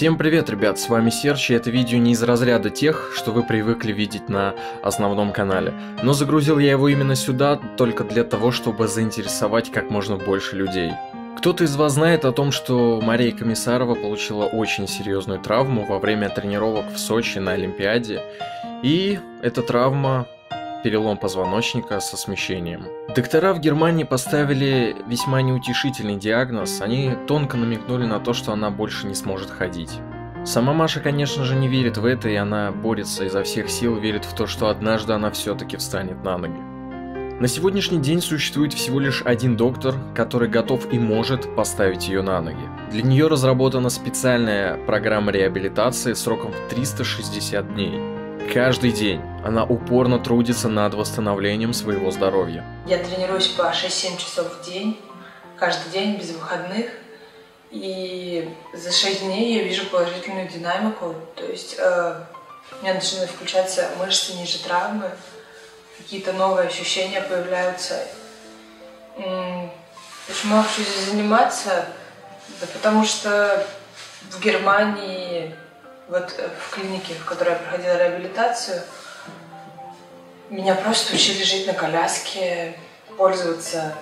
Всем привет, ребят, с вами Серч, и это видео не из разряда тех, что вы привыкли видеть на основном канале. Но загрузил я его именно сюда только для того, чтобы заинтересовать как можно больше людей. Кто-то из вас знает о том, что Мария Комиссарова получила очень серьезную травму во время тренировок в Сочи на Олимпиаде. И эта травма перелом позвоночника со смещением. Доктора в Германии поставили весьма неутешительный диагноз, они тонко намекнули на то, что она больше не сможет ходить. Сама Маша, конечно же, не верит в это, и она борется изо всех сил, верит в то, что однажды она все-таки встанет на ноги. На сегодняшний день существует всего лишь один доктор, который готов и может поставить ее на ноги. Для нее разработана специальная программа реабилитации сроком в 360 дней. Каждый день она упорно трудится над восстановлением своего здоровья. Я тренируюсь по 6-7 часов в день, каждый день без выходных. И за 6 дней я вижу положительную динамику. То есть э, у меня начинают включаться мышцы ниже травмы, какие-то новые ощущения появляются. Почему я хочу здесь заниматься? Да потому что в Германии вот э, в клинике, в которой я проходила реабилитацию, меня просто учили жить на коляске, пользоваться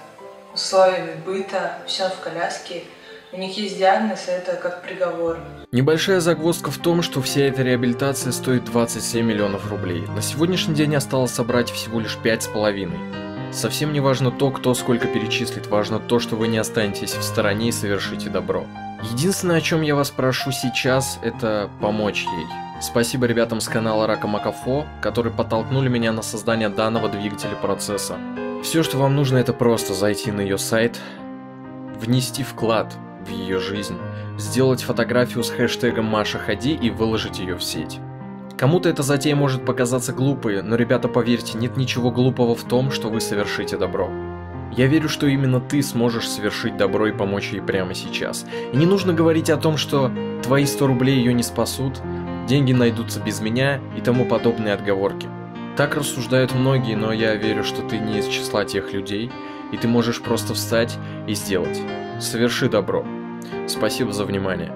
условиями быта, все в коляске. У них есть диагноз, и это как приговор. Небольшая загвоздка в том, что вся эта реабилитация стоит 27 миллионов рублей. На сегодняшний день осталось собрать всего лишь 5,5. Совсем не важно то, кто сколько перечислит, важно то, что вы не останетесь в стороне и совершите добро. Единственное, о чем я вас прошу сейчас, это помочь ей. Спасибо ребятам с канала Рака Макафо, которые подтолкнули меня на создание данного двигателя процесса. Все, что вам нужно, это просто зайти на ее сайт, внести вклад в ее жизнь, сделать фотографию с хэштегом Маша Ходи и выложить ее в сеть. Кому-то эта затея может показаться глупой, но, ребята, поверьте, нет ничего глупого в том, что вы совершите добро. Я верю, что именно ты сможешь совершить добро и помочь ей прямо сейчас. И не нужно говорить о том, что твои 100 рублей ее не спасут, деньги найдутся без меня и тому подобные отговорки. Так рассуждают многие, но я верю, что ты не из числа тех людей, и ты можешь просто встать и сделать. Соверши добро. Спасибо за внимание.